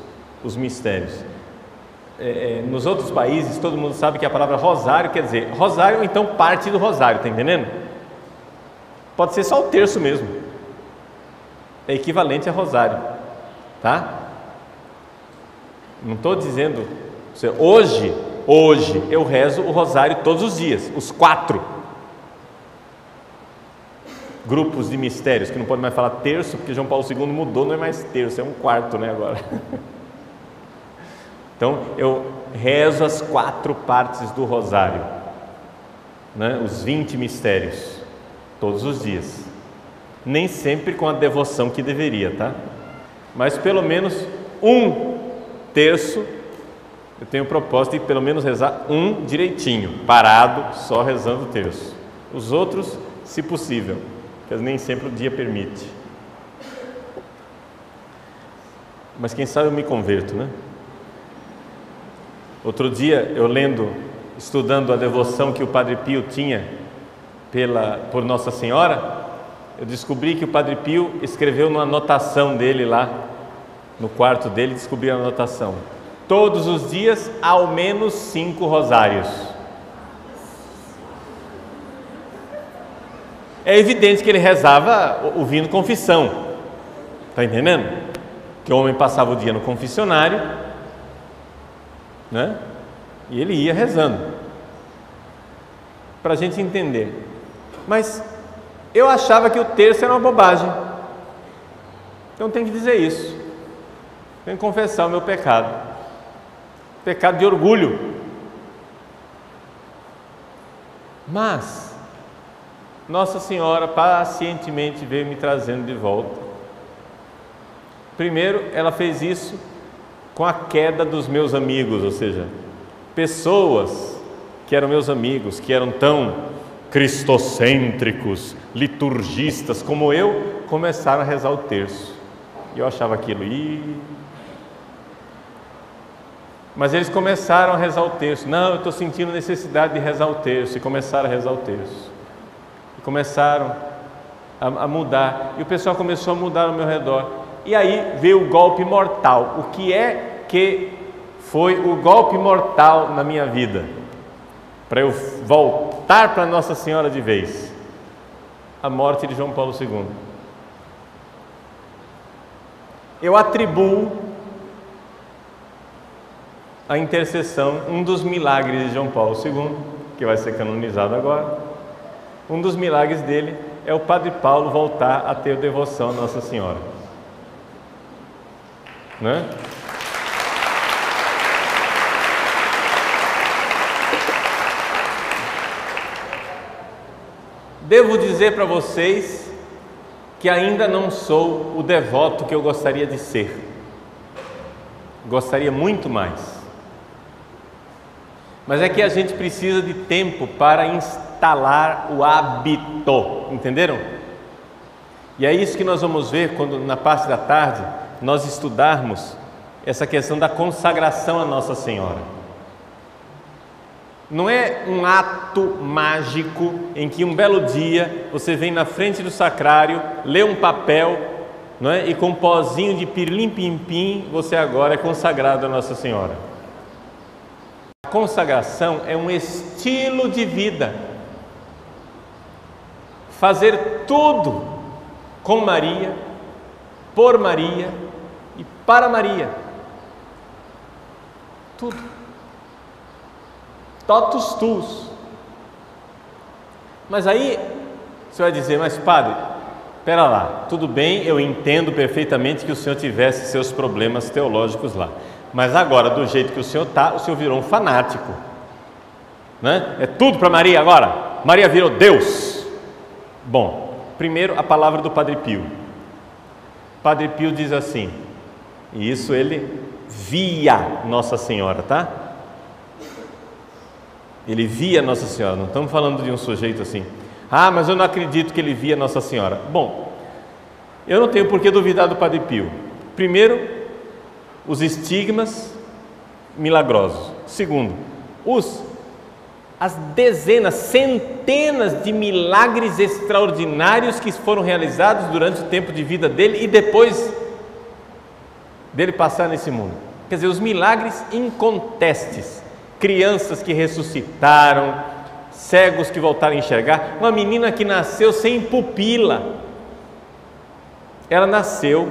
[SPEAKER 1] os mistérios. É, é, nos outros países, todo mundo sabe que a palavra rosário quer dizer rosário, então parte do rosário, tá entendendo? Pode ser só o terço mesmo é equivalente a rosário, tá? Não estou dizendo, hoje, hoje eu rezo o rosário todos os dias, os quatro grupos de mistérios, que não pode mais falar terço, porque João Paulo II mudou, não é mais terço, é um quarto, né, agora. Então, eu rezo as quatro partes do rosário, né, os 20 mistérios, todos os dias nem sempre com a devoção que deveria, tá? Mas pelo menos um terço, eu tenho o propósito de pelo menos rezar um direitinho, parado, só rezando o terço. Os outros, se possível, porque nem sempre o dia permite. Mas quem sabe eu me converto, né? Outro dia, eu lendo, estudando a devoção que o Padre Pio tinha pela, por Nossa Senhora, eu descobri que o Padre Pio escreveu numa anotação dele lá, no quarto dele, descobri a anotação. Todos os dias, ao menos cinco rosários. É evidente que ele rezava ouvindo confissão. Está entendendo? Que o homem passava o dia no confessionário, né? E ele ia rezando. Para a gente entender. Mas eu achava que o terço era uma bobagem. Então tem que dizer isso. Tenho que confessar o meu pecado. Pecado de orgulho. Mas Nossa Senhora pacientemente veio me trazendo de volta. Primeiro, ela fez isso com a queda dos meus amigos, ou seja, pessoas que eram meus amigos, que eram tão cristocêntricos, liturgistas como eu, começaram a rezar o terço. E eu achava aquilo, Ih. Mas eles começaram a rezar o terço. Não, eu estou sentindo necessidade de rezar o terço. E começaram a rezar o terço. E começaram a, a mudar. E o pessoal começou a mudar ao meu redor. E aí veio o golpe mortal. O que é que foi o golpe mortal na minha vida? Para eu voltar para Nossa Senhora de vez. A morte de João Paulo II. Eu atribuo a intercessão, um dos milagres de João Paulo II, que vai ser canonizado agora. Um dos milagres dele é o Padre Paulo voltar a ter devoção a Nossa Senhora. Né? Devo dizer para vocês que ainda não sou o devoto que eu gostaria de ser. Gostaria muito mais. Mas é que a gente precisa de tempo para instalar o hábito, entenderam? E é isso que nós vamos ver quando na parte da tarde nós estudarmos essa questão da consagração a Nossa Senhora. Não é um ato mágico em que um belo dia você vem na frente do sacrário, lê um papel, não é? e com um pozinho de pirlim-pim-pim você agora é consagrado a Nossa Senhora. A consagração é um estilo de vida. Fazer tudo com Maria, por Maria e para Maria. Tudo. Totus tus. Mas aí você vai dizer, mas padre, espera lá, tudo bem, eu entendo perfeitamente que o senhor tivesse seus problemas teológicos lá. Mas agora, do jeito que o senhor está, o senhor virou um fanático. Né? É tudo para Maria agora. Maria virou Deus. Bom, primeiro a palavra do Padre Pio. Padre Pio diz assim, e isso ele via Nossa Senhora, tá? Ele via Nossa Senhora, não estamos falando de um sujeito assim. Ah, mas eu não acredito que ele via Nossa Senhora. Bom, eu não tenho por que duvidar do Padre Pio. Primeiro, os estigmas milagrosos. Segundo, os as dezenas, centenas de milagres extraordinários que foram realizados durante o tempo de vida dele e depois dele passar nesse mundo. Quer dizer, os milagres incontestes, crianças que ressuscitaram, cegos que voltaram a enxergar, uma menina que nasceu sem pupila. Ela nasceu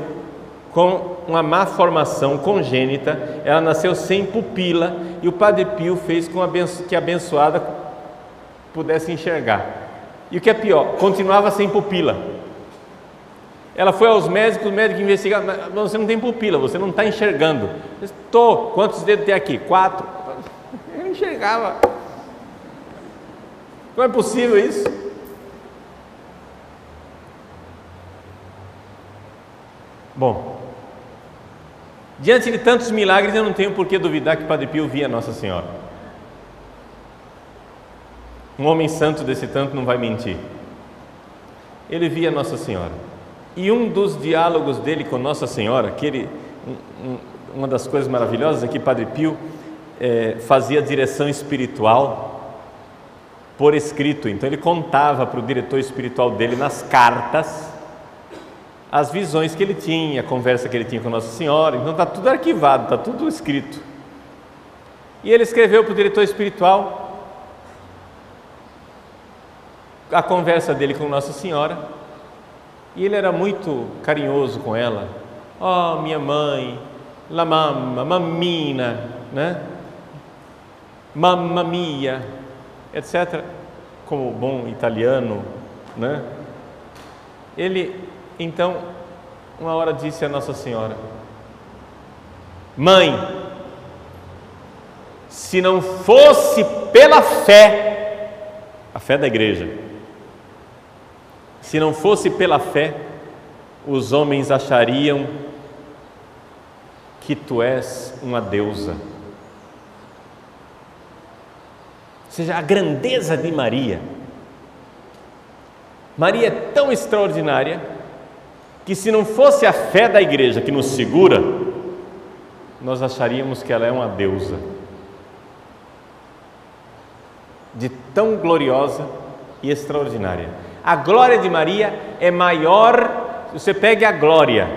[SPEAKER 1] com uma má formação congênita, ela nasceu sem pupila e o Padre Pio fez com que a abençoada pudesse enxergar. E o que é pior, continuava sem pupila. Ela foi aos médicos, o médico investigaram, mas você não tem pupila, você não está enxergando. Estou, quantos dedos tem aqui? Quatro. Enxergava. Como é possível isso? Bom, diante de tantos milagres, eu não tenho por que duvidar que Padre Pio via Nossa Senhora. Um homem santo desse tanto não vai mentir. Ele via Nossa Senhora. E um dos diálogos dele com Nossa Senhora, que ele, um, um, uma das coisas maravilhosas é que Padre Pio é, fazia direção espiritual por escrito. Então ele contava para o diretor espiritual dele nas cartas as visões que ele tinha, a conversa que ele tinha com Nossa Senhora, então está tudo arquivado, está tudo escrito. E ele escreveu para o diretor espiritual a conversa dele com Nossa Senhora, e ele era muito carinhoso com ela. Oh, minha mãe, la mamma, mamina, né? Mamma mia, etc. Como bom italiano, né? Ele então, uma hora disse a Nossa Senhora: Mãe, se não fosse pela fé, a fé da igreja, Se não fosse pela fé, os homens achariam que tu és uma deusa. Ou seja, a grandeza de Maria. Maria é tão extraordinária que, se não fosse a fé da igreja que nos segura, nós acharíamos que ela é uma deusa. De tão gloriosa e extraordinária. A glória de Maria é maior, você pegue a glória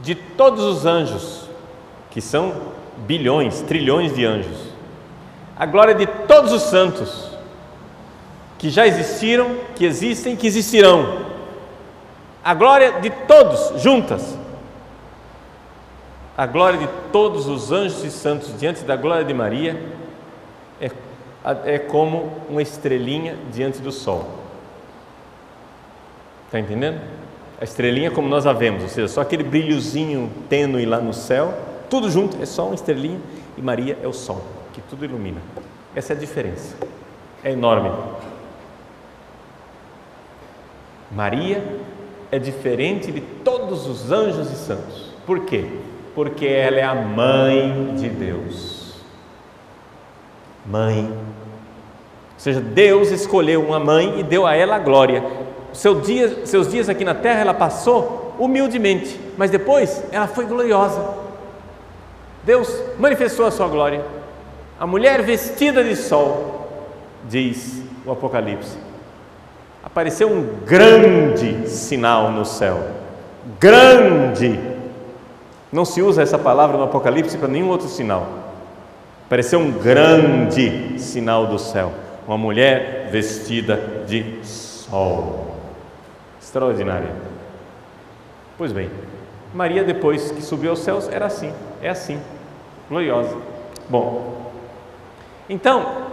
[SPEAKER 1] de todos os anjos, que são bilhões, trilhões de anjos. A glória de todos os santos que já existiram, que existem, que existirão. A glória de todos juntas a glória de todos os anjos e santos diante da glória de Maria é, é como uma estrelinha diante do sol. Está entendendo? A estrelinha como nós a vemos, ou seja, só aquele brilhozinho tênue lá no céu, tudo junto, é só uma estrelinha e Maria é o sol, que tudo ilumina. Essa é a diferença. É enorme. Maria é diferente de todos os anjos e santos. Por quê? porque ela é a mãe de Deus. Mãe. Ou seja, Deus escolheu uma mãe e deu a ela a glória. Seu dia, seus dias aqui na terra ela passou humildemente, mas depois ela foi gloriosa. Deus manifestou a sua glória. A mulher vestida de sol, diz o Apocalipse. Apareceu um grande sinal no céu. Grande não se usa essa palavra no Apocalipse para nenhum outro sinal. Pareceu um grande sinal do céu. Uma mulher vestida de sol. Extraordinária. Pois bem, Maria, depois que subiu aos céus, era assim, é assim, gloriosa. Bom, então,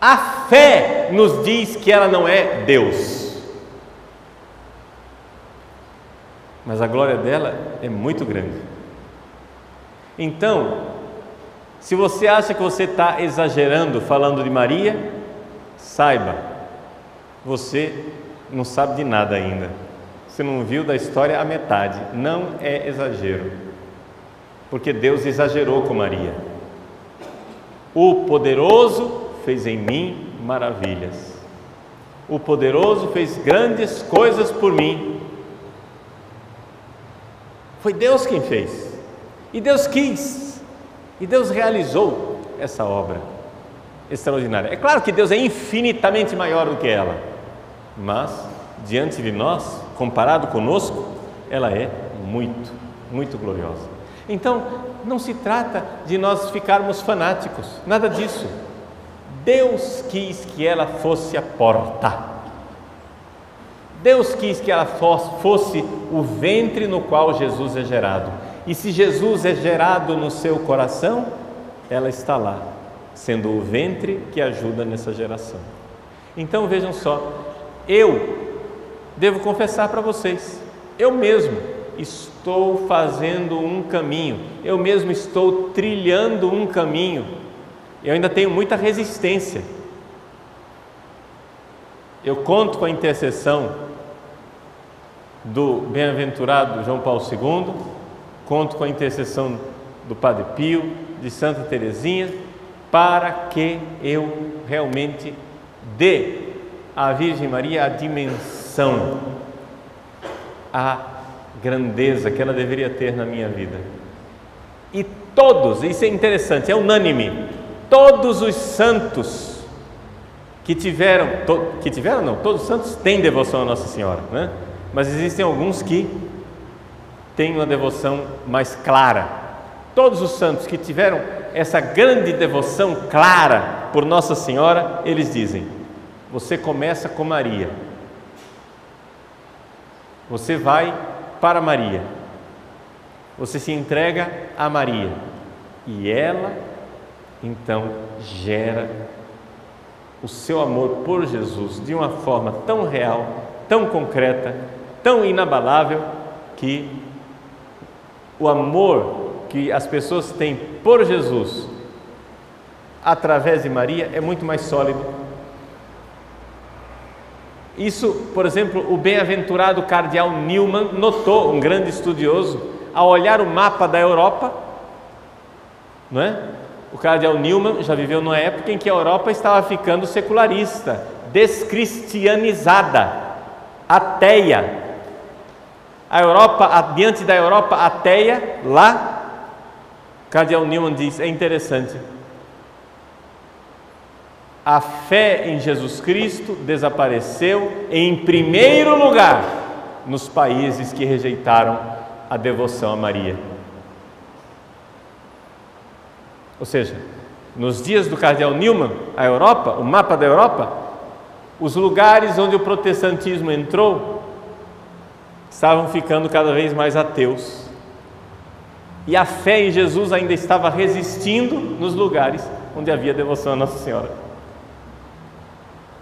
[SPEAKER 1] a fé nos diz que ela não é Deus. mas a glória dela é muito grande. Então, se você acha que você está exagerando falando de Maria, saiba, você não sabe de nada ainda. Você não viu da história a metade. Não é exagero, porque Deus exagerou com Maria. O poderoso fez em mim maravilhas. O poderoso fez grandes coisas por mim foi Deus quem fez. E Deus quis. E Deus realizou essa obra extraordinária. É claro que Deus é infinitamente maior do que ela, mas diante de nós, comparado conosco, ela é muito, muito gloriosa. Então, não se trata de nós ficarmos fanáticos, nada disso. Deus quis que ela fosse a porta. Deus quis que ela fosse o ventre no qual Jesus é gerado. E se Jesus é gerado no seu coração, ela está lá, sendo o ventre que ajuda nessa geração. Então vejam só, eu devo confessar para vocês, eu mesmo estou fazendo um caminho, eu mesmo estou trilhando um caminho, eu ainda tenho muita resistência. Eu conto com a intercessão do bem-aventurado João Paulo II, conto com a intercessão do Padre Pio, de Santa Teresinha, para que eu realmente dê à Virgem Maria a dimensão, a grandeza que ela deveria ter na minha vida. E todos, isso é interessante, é unânime, todos os santos que tiveram, to, que tiveram não, todos os santos têm devoção a Nossa Senhora, né? mas existem alguns que têm uma devoção mais clara. Todos os santos que tiveram essa grande devoção clara por Nossa Senhora, eles dizem: você começa com Maria, você vai para Maria, você se entrega a Maria e ela então gera o seu amor por Jesus de uma forma tão real, tão concreta, tão inabalável que o amor que as pessoas têm por Jesus através de Maria é muito mais sólido. Isso, por exemplo, o bem-aventurado cardeal Newman notou, um grande estudioso, ao olhar o mapa da Europa, não é? O cardeal Newman já viveu numa época em que a Europa estava ficando secularista, descristianizada, ateia. A Europa, diante da Europa ateia, lá, o cardeal Newman diz: é interessante, a fé em Jesus Cristo desapareceu em primeiro lugar nos países que rejeitaram a devoção a Maria. Ou seja, nos dias do cardeal Newman, a Europa, o mapa da Europa, os lugares onde o protestantismo entrou estavam ficando cada vez mais ateus. E a fé em Jesus ainda estava resistindo nos lugares onde havia devoção a Nossa Senhora.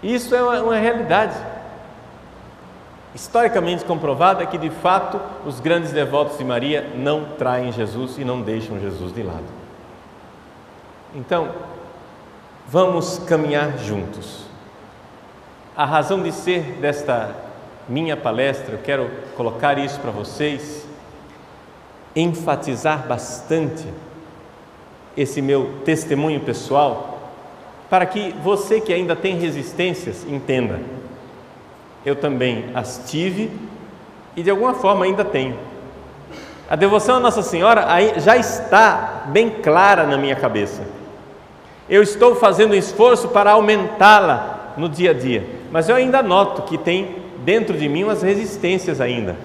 [SPEAKER 1] Isso é uma, uma realidade. Historicamente comprovada que de fato os grandes devotos de Maria não traem Jesus e não deixam Jesus de lado. Então, vamos caminhar juntos. A razão de ser desta minha palestra, eu quero colocar isso para vocês, enfatizar bastante esse meu testemunho pessoal para que você que ainda tem resistências entenda. Eu também as tive e de alguma forma ainda tenho. A devoção a Nossa Senhora já está bem clara na minha cabeça. Eu estou fazendo esforço para aumentá-la no dia a dia, mas eu ainda noto que tem dentro de mim umas resistências ainda.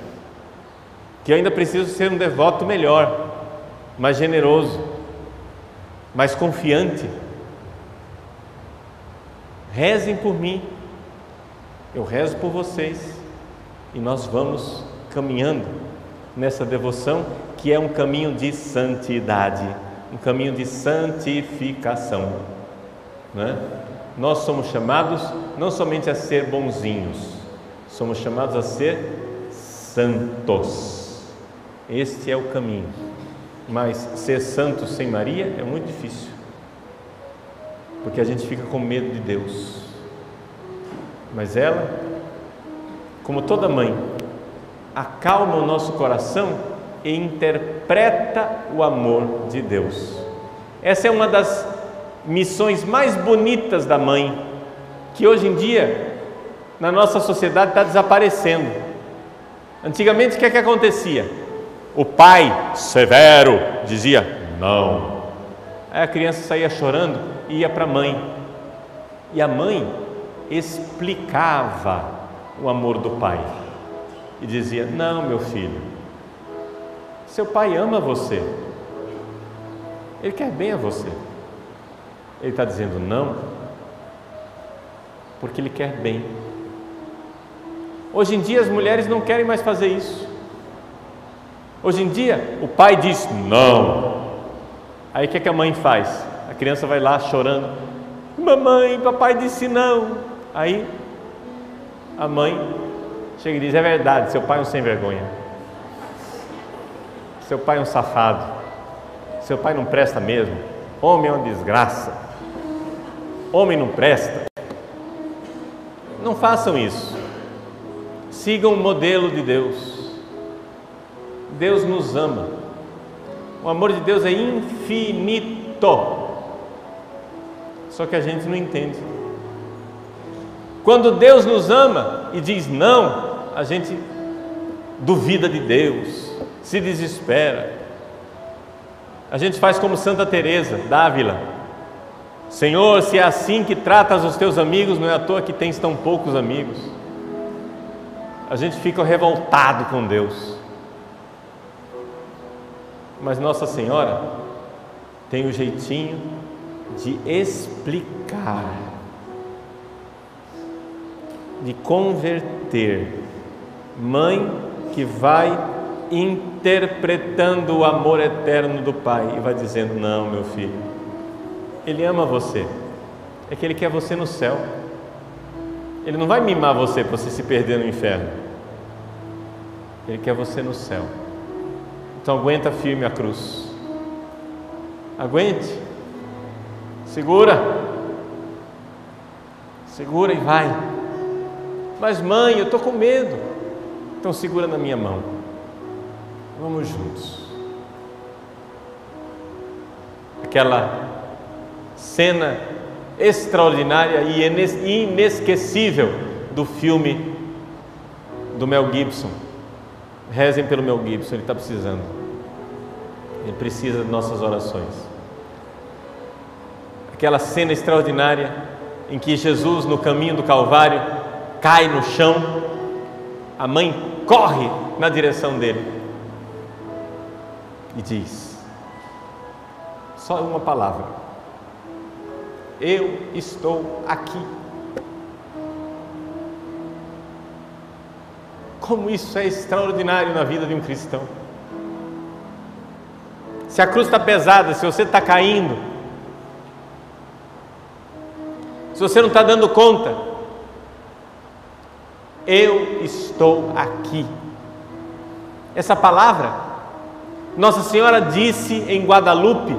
[SPEAKER 1] Que eu ainda preciso ser um devoto melhor, mais generoso, mais confiante Rezem por mim, eu rezo por vocês e nós vamos caminhando nessa devoção que é um caminho de santidade, um caminho de santificação. Né? Nós somos chamados não somente a ser bonzinhos, somos chamados a ser santos. Este é o caminho. Mas ser santo sem Maria é muito difícil porque a gente fica com medo de Deus. Mas ela, como toda mãe, acalma o nosso coração e interpreta o amor de Deus. Essa é uma das missões mais bonitas da mãe, que hoje em dia na nossa sociedade está desaparecendo. Antigamente o que é que acontecia? O pai severo dizia não. Aí a criança saía chorando ia para a mãe. E a mãe explicava o amor do pai e dizia: Não, meu filho, seu pai ama você, ele quer bem a você. Ele está dizendo não, porque ele quer bem. Hoje em dia as mulheres não querem mais fazer isso. Hoje em dia o pai diz não. Aí o que, é que a mãe faz? Criança vai lá chorando: Mamãe, papai disse não. Aí a mãe chega e diz: É verdade, seu pai é um sem vergonha. Seu pai é um safado. Seu pai não presta mesmo. Homem é uma desgraça. Homem não presta. Não façam isso. Sigam o modelo de Deus. Deus nos ama. O amor de Deus é infinito. Só que a gente não entende. Quando Deus nos ama e diz não, a gente duvida de Deus, se desespera. A gente faz como Santa Teresa d'Ávila. Senhor, se é assim que tratas os teus amigos, não é à toa que tens tão poucos amigos. A gente fica revoltado com Deus. Mas Nossa Senhora tem o jeitinho de explicar, de converter. Mãe que vai interpretando o amor eterno do Pai e vai dizendo: Não, meu filho, Ele ama você, é que Ele quer você no céu. Ele não vai mimar você para você se perder no inferno. Ele quer você no céu. Então aguenta firme a cruz. Aguente. Segura. Segura e vai. Mas mãe, eu estou com medo. Então segura na minha mão. Vamos juntos. Aquela cena extraordinária e inesquecível do filme do Mel Gibson. Rezem pelo Mel Gibson, ele está precisando. Ele precisa de nossas orações. Aquela cena extraordinária em que Jesus, no caminho do Calvário, cai no chão, a mãe corre na direção dele e diz: só uma palavra, eu estou aqui. Como isso é extraordinário na vida de um cristão. Se a cruz está pesada, se você está caindo, se você não está dando conta, eu estou aqui. Essa palavra, Nossa Senhora disse em Guadalupe,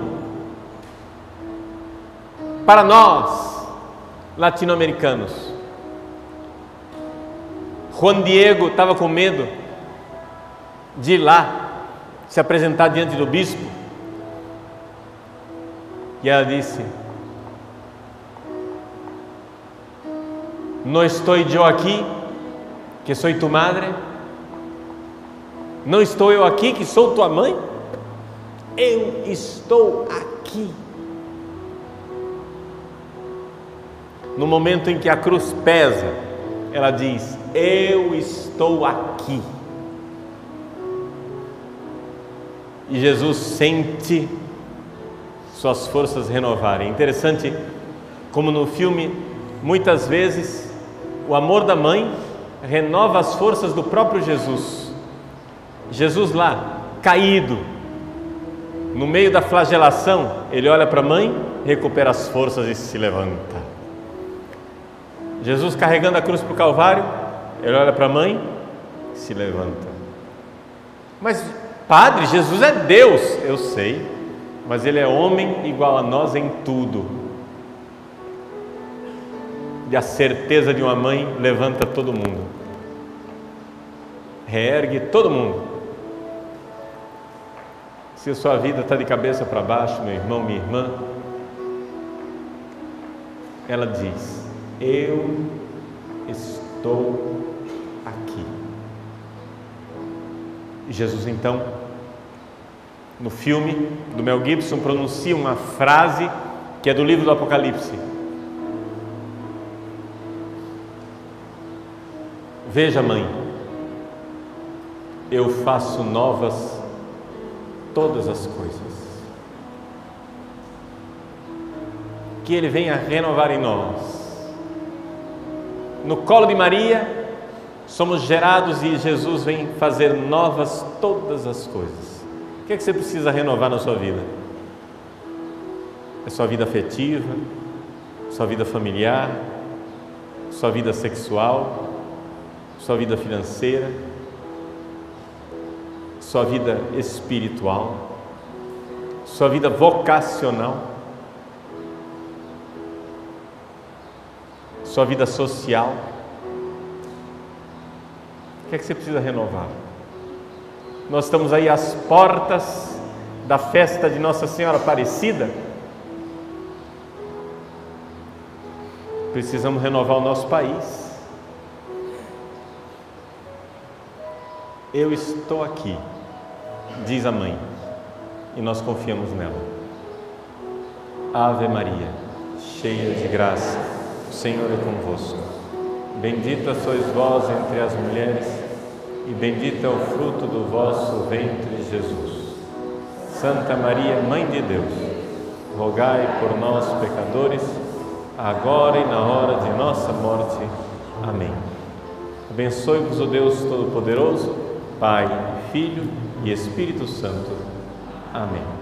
[SPEAKER 1] para nós, latino-americanos. Juan Diego estava com medo de ir lá se apresentar diante do bispo. E ela disse: Não estou eu aqui, que sou tu madre? Não estou eu aqui, que sou tua mãe? Eu estou aqui. No momento em que a cruz pesa, ela diz: Eu estou aqui. E Jesus sente suas forças renovarem. Interessante como no filme, muitas vezes, o amor da mãe renova as forças do próprio Jesus. Jesus lá, caído, no meio da flagelação, ele olha para a mãe, recupera as forças e se levanta. Jesus carregando a cruz para o Calvário, ele olha para a mãe, se levanta. Mas, Padre, Jesus é Deus, eu sei, mas ele é homem igual a nós em tudo. E a certeza de uma mãe levanta todo mundo, reergue todo mundo. Se a sua vida está de cabeça para baixo, meu irmão, minha irmã, ela diz: Eu estou aqui. Jesus, então, no filme do Mel Gibson, pronuncia uma frase que é do livro do Apocalipse. Veja, mãe, eu faço novas todas as coisas. Que Ele venha renovar em nós. No colo de Maria, somos gerados e Jesus vem fazer novas todas as coisas. O que é que você precisa renovar na sua vida? É sua vida afetiva, sua vida familiar, sua vida sexual, sua vida financeira, sua vida espiritual, sua vida vocacional, sua vida social. O que é que você precisa renovar? Nós estamos aí às portas da festa de Nossa Senhora Aparecida. Precisamos renovar o nosso país. Eu estou aqui diz a mãe, e nós confiamos nela. Ave Maria, cheia de graça, o Senhor é convosco. Bendita sois vós entre as mulheres, e bendito é o fruto do vosso ventre, Jesus. Santa Maria, Mãe de Deus, rogai por nós, pecadores, agora e na hora de nossa morte. Amém. Abençoe-vos o Deus Todo-Poderoso, Pai, Filho e Espírito Santo. Amém.